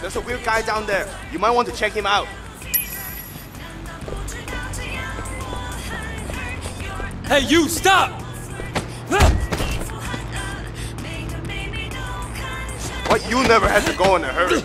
there's a weird guy down there. You might want to check him out. Hey, you, stop! What? You never had to go in a hurry.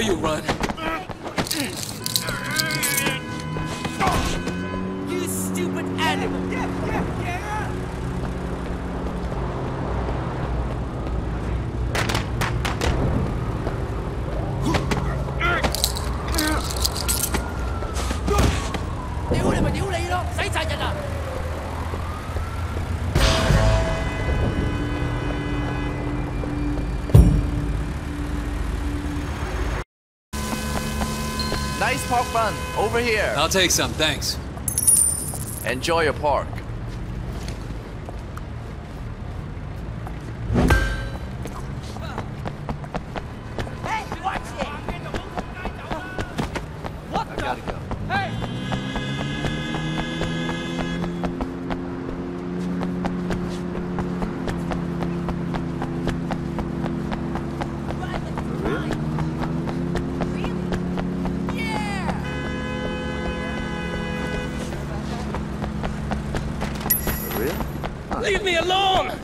You run. Bun, over here. I'll take some, thanks. Enjoy your pork. Leave me alone!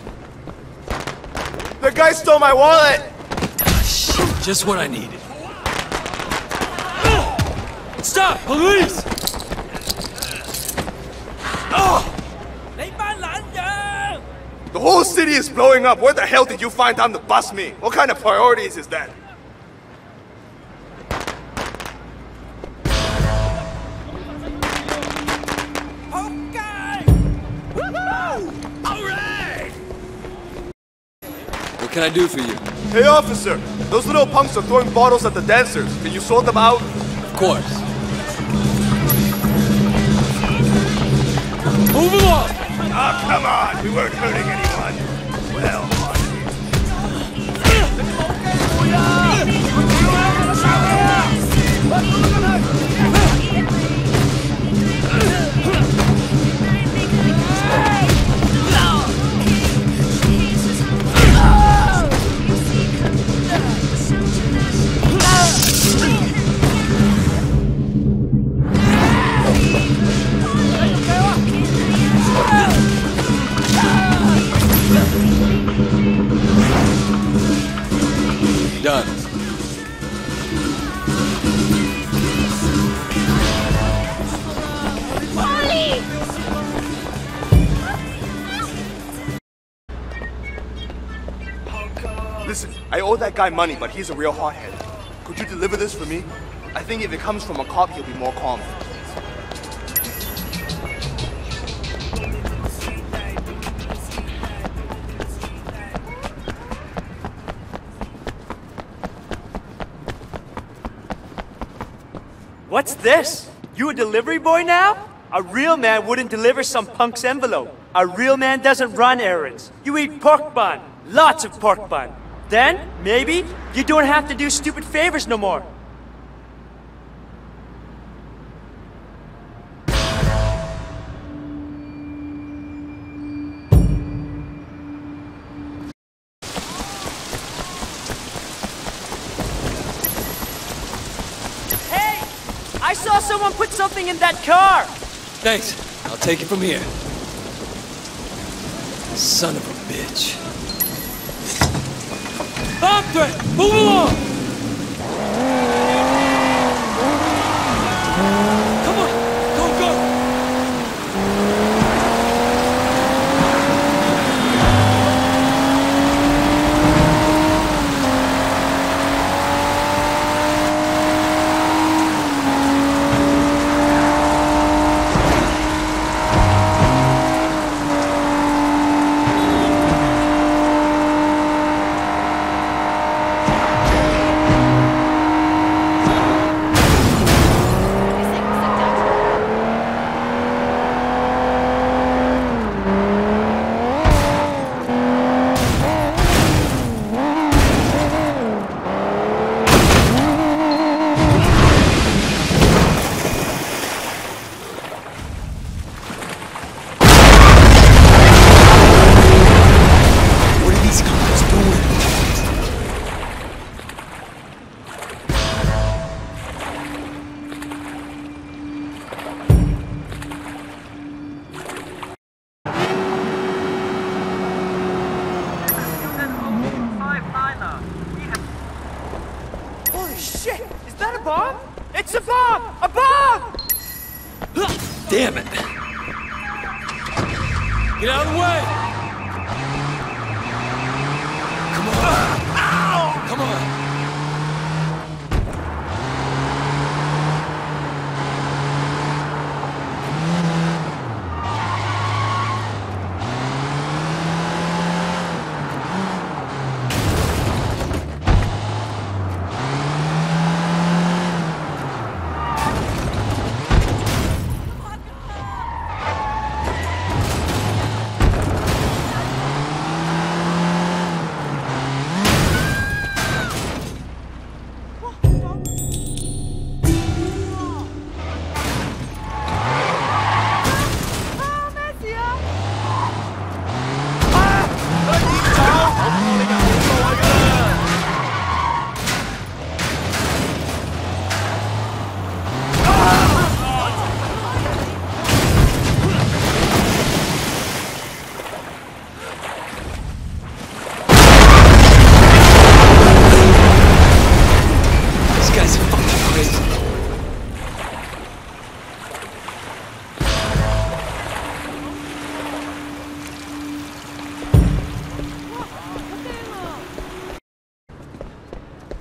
The guy stole my wallet! Oh, shit, just what I needed. Stop! Police! Oh! The whole city is blowing up. Where the hell did you find time to bust me? What kind of priorities is that? Can I do for you? Hey, officer! Those little punks are throwing bottles at the dancers. Can you sort them out? Of course. Move along! Ah, come on! We weren't hurting anyone. Done. listen, I owe that guy money, but he's a real hothead. Could you deliver this for me? I think if it comes from a cop, he'll be more calm. What's this? You a delivery boy now? A real man wouldn't deliver some punk's envelope. A real man doesn't run errands. You eat pork bun. Lots of pork bun. Then, maybe, you don't have to do stupid favors no more. Saw someone put something in that car! Thanks. I'll take it from here. Son of a bitch. Threat! Move along! A bomb! A bomb! Damn it! Get out of the way!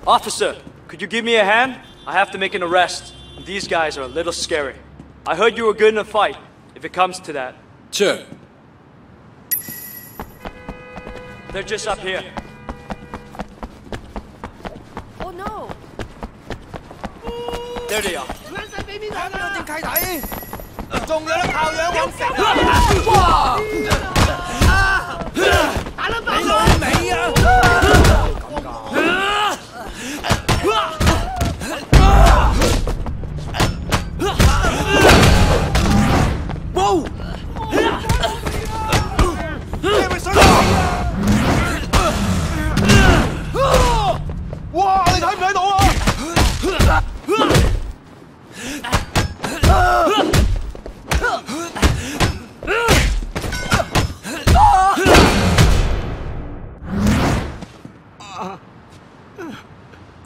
Officer, could you give me a hand? I have to make an arrest. These guys are a little scary. I heard you were good in a fight, if it comes to that. Sure. They're just up here. Oh no! There they are. 中咗粒炮样好食啊！你老味啊！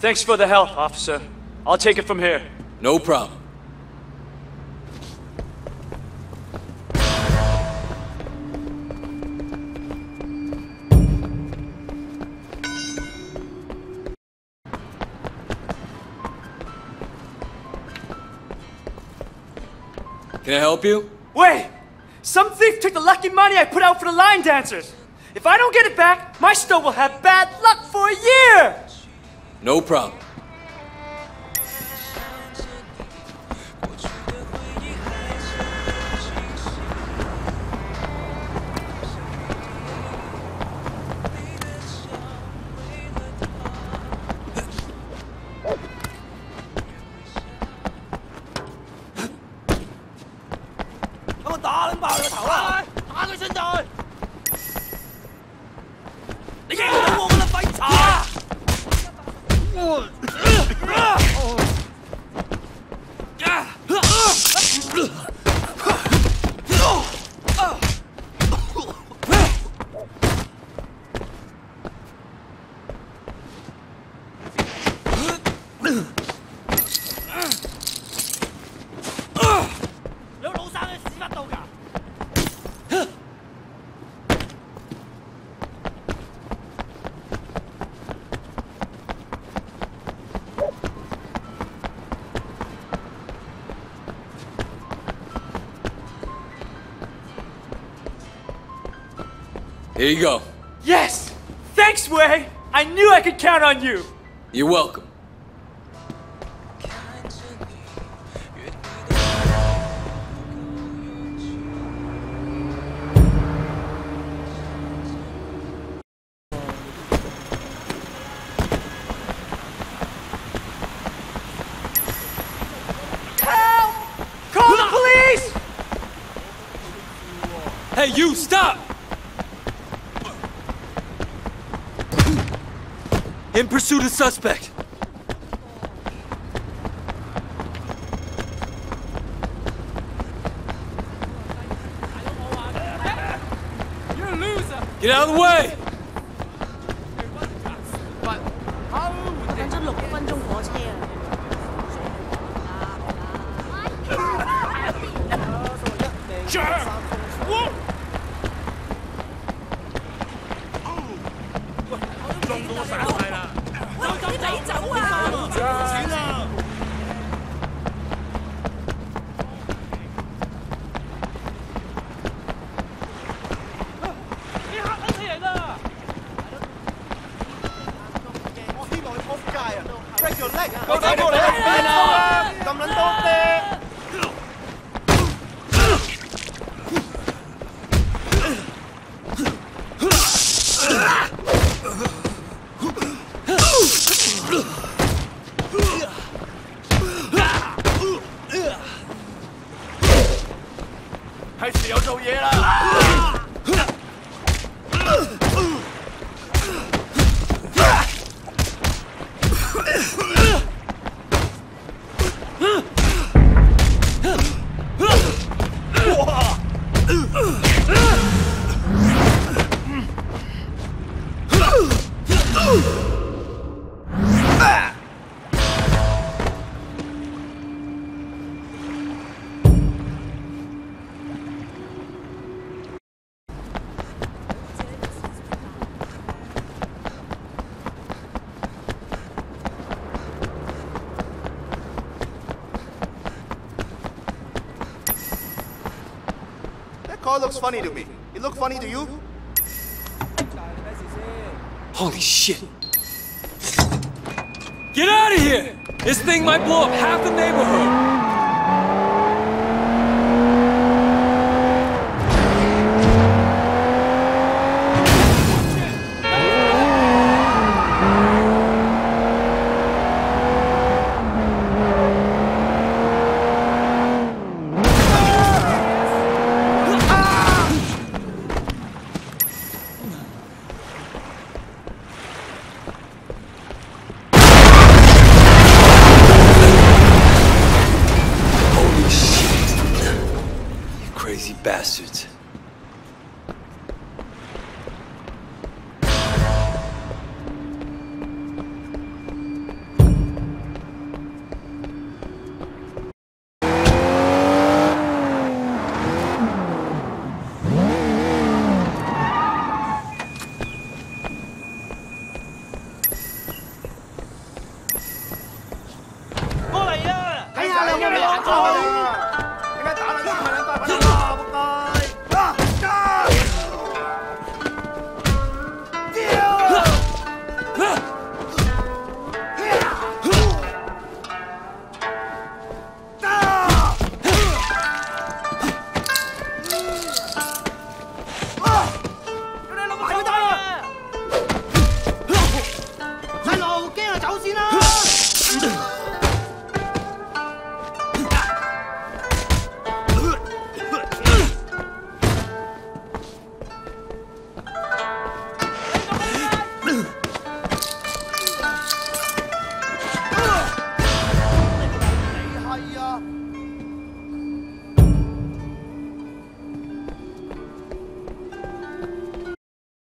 Thanks for the help, officer. I'll take it from here. No problem. Can I help you? Wait! Some thief took the lucky money I put out for the line dancers. If I don't get it back, my store will have bad luck for a year! No problem. 啊啊。Here you go. Yes! Thanks, Wei! I knew I could count on you! You're welcome. Help! Call the police! Hey, you, stop! In pursuit of suspect. You're a loser. Get out of the way! Go, go. Car looks funny to me. It look funny to you? Holy shit. Get out of here! This thing might blow up half the neighborhood. 走